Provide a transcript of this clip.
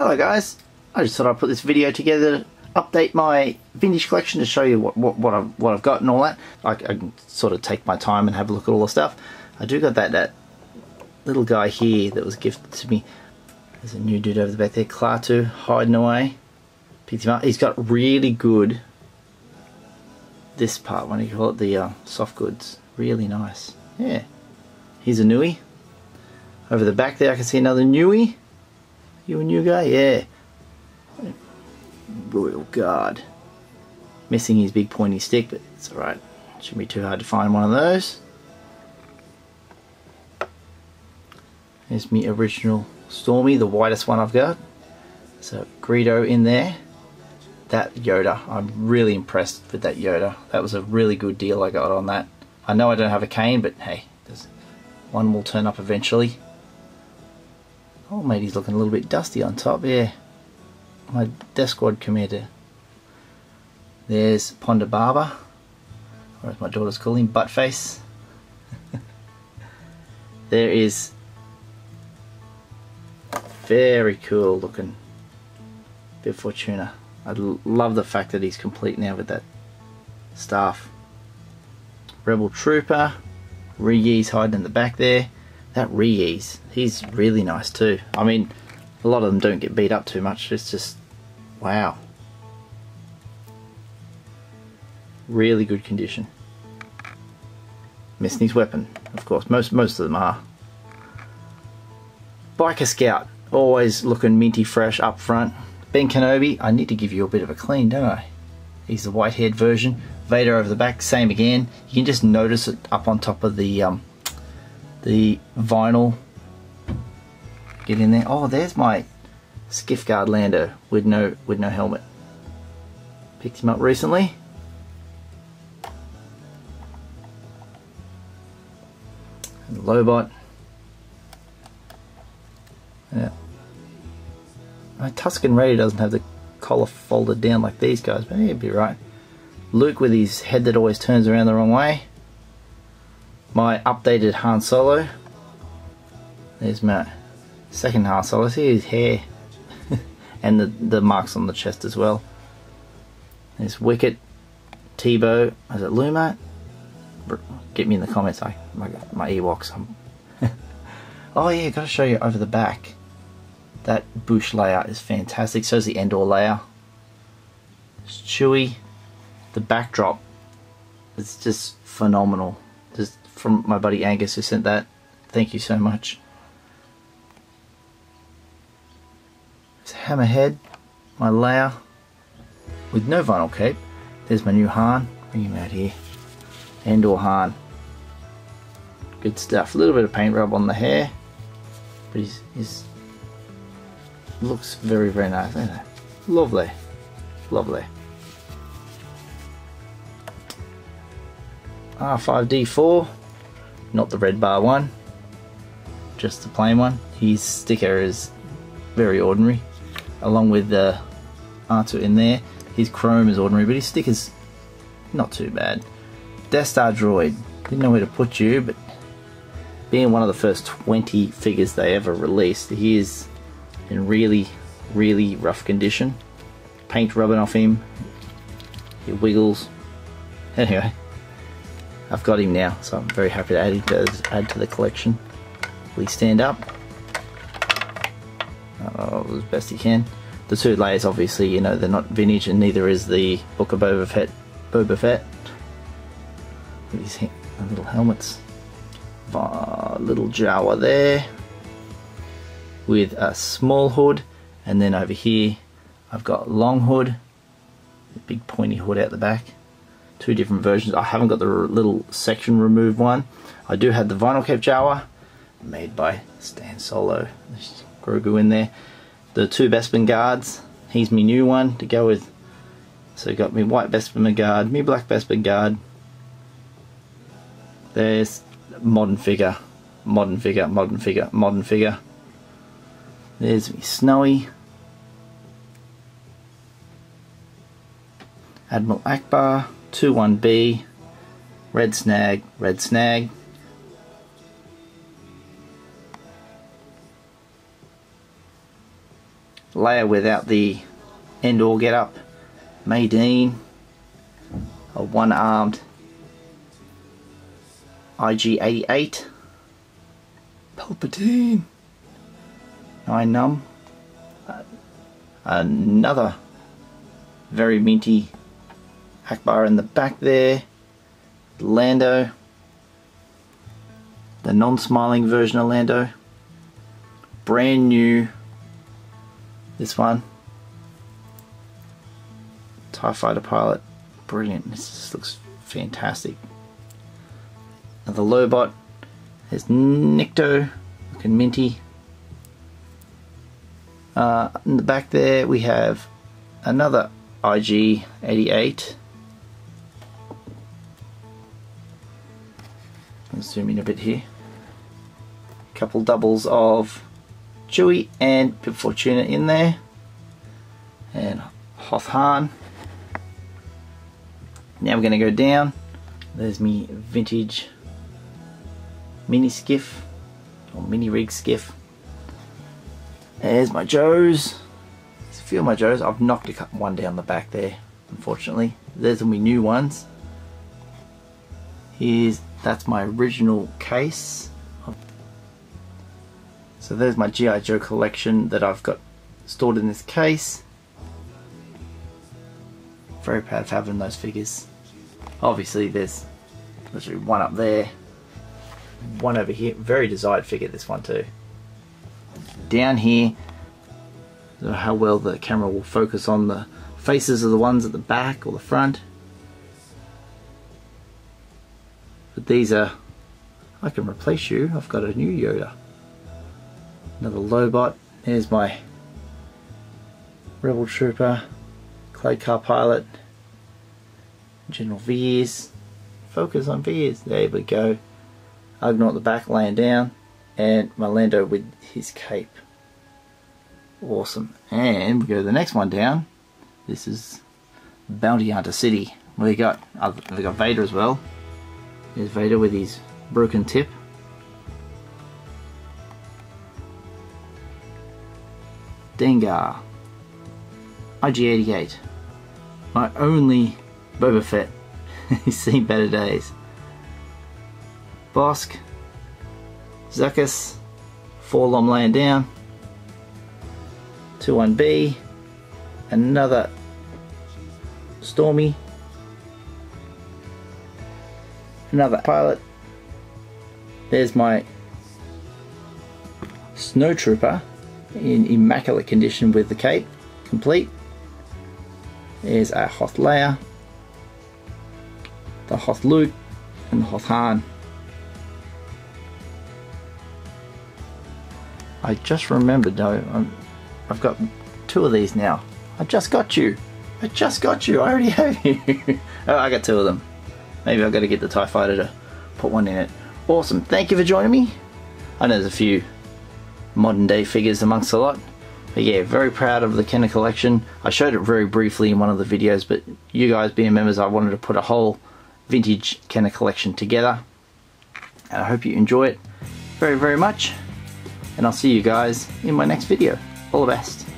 Hello guys, I just thought I'd put this video together to update my vintage collection to show you what, what, what, I've, what I've got and all that. I, I, can sort of take my time and have a look at all the stuff. I do got that, that little guy here that was gifted to me. There's a new dude over the back there, Klaatu, hiding away. Picked him up. He's got really good, this part, what do you call it, the uh, soft goods. Really nice. Yeah. Here's a Nui. Over the back there I can see another newie. You a new guy? Yeah. Royal Guard. Missing his big pointy stick, but it's alright. Shouldn't be too hard to find one of those. Here's me original Stormy, the whitest one I've got. So Greedo in there. That Yoda, I'm really impressed with that Yoda. That was a really good deal I got on that. I know I don't have a cane, but hey, one will turn up eventually. Oh mate, he's looking a little bit dusty on top, yeah. My Death Squad commander. There's Ponda Baba, or as my daughters call him, Buttface. there is very cool looking Bib Fortuna. I love the fact that he's complete now with that staff. Rebel Trooper, Rigi's hiding in the back there that Rigi's, he's really nice too. I mean, a lot of them don't get beat up too much. It's just, wow. Really good condition. Missing his weapon, of course. Most most of them are. Biker Scout, always looking minty fresh up front. Ben Kenobi, I need to give you a bit of a clean, don't I? He's the white-haired version. Vader over the back, same again. You can just notice it up on top of the um, the vinyl. Get in there. Oh there's my skiff guard Lando with no with no helmet. Picked him up recently. And Lobot. Yeah. My Tusken Raider doesn't have the collar folded down like these guys but he'd be right. Luke with his head that always turns around the wrong way my updated Han Solo. There's my second Han Solo. See his hair and the, the marks on the chest as well. There's Wicket, Teebo. Is it Luma? Get me in the comments. I my my Ewoks. oh yeah, got to show you over the back. That bush layout is fantastic. So is the Endor layer. It's chewy. The backdrop. It's just phenomenal. Just from my buddy Angus who sent that. Thank you so much. It's Hammerhead, my layer, with no vinyl cape. There's my new Han. Bring him out here. Endor Han. Good stuff. A little bit of paint rub on the hair. But he's, he's looks very, very nice. Lovely. Lovely. R5D4 not the red bar one, just the plain one. His sticker is very ordinary, along with the R2 in there. His chrome is ordinary, but his sticker's not too bad. Death Star Droid, didn't know where to put you, but being one of the first 20 figures they ever released, he is in really, really rough condition. Paint rubbing off him, he wiggles. Anyway, I've got him now, so I'm very happy to add him to, add to the collection. Please stand up. Oh, as best he can. The two layers, obviously, you know, they're not vintage, and neither is the Book of Boba Fett. Boba Fett. These little helmets. Uh, little Jawa there, with a small hood, and then over here, I've got long hood, big pointy hood out the back two different versions. I haven't got the little section removed one. I do have the vinyl cape Jawa made by Stan Solo. There's Grogu in there. The two Bespin guards. He's my new one to go with. So got me white Bespin guard, me black Bespin guard. There's modern figure, modern figure, modern figure, modern figure. There's me Snowy. Admiral Ackbar. 2-1B, red snag, red snag. Leia without the Endor get up. Madine, a one-armed IG-88. Palpatine. Nien Nunb. Uh, another very minty Ackbar in the back there. Lando. The non-smiling version of Lando. Brand new. This one. TIE fighter pilot. Brilliant. This just looks fantastic. The Lobot. There's Nikto. Looking minty. Uh, in the back there we have another IG-88. Zoom in a bit here. Couple doubles of Chewy and Bib Fortuna in there. And Hoth Han. Now we're going to go down. There's me vintage mini skiff or mini rig skiff. There's my Joes. There's a few of my Joes. I've knocked a one down the back there, unfortunately. There's my new ones. Here's that's my original case. So there's my G.I. Joe collection that I've got stored in this case. Very proud of having those figures. Obviously there's literally one up there, one over here. Very desired figure this one too. Down here, how well the camera will focus on the faces of the ones at the back or the front. These are, I can replace you. I've got a new Yoda. Another Lobot. There's my Rebel Trooper, Cloud Car Pilot, General Veers. Focus on Veers. There we go. Ugnaught the back laying down. And my Lando with his cape. Awesome. And we go to the next one down. This is Bounty Hunter City. We got uh, we got Vader as well. There's Vader with his broken tip. Dengar. IG-88. My only Boba Fett. He's seen better days. Bossk. Zuckuss. 4-LOM laying down. 2-1B. Another Stormy another pilot. There's my snowtrooper in immaculate condition with the cape complete. There's a Hoth Leia, the Hoth Luke, and the Hoth Han. I just remembered though, I'm, I've got two of these now. I just got you. I just got you. I already have you. oh, I got two of them. Maybe I've got to get the TIE Fighter to put one in it. Awesome, thank you for joining me. I know there's a few modern day figures amongst a lot. But yeah, very proud of the Kenner collection. I showed it very briefly in one of the videos, but you guys being members, I wanted to put a whole vintage Kenner collection together. And I hope you enjoy it very, very much. And I'll see you guys in my next video. All the best.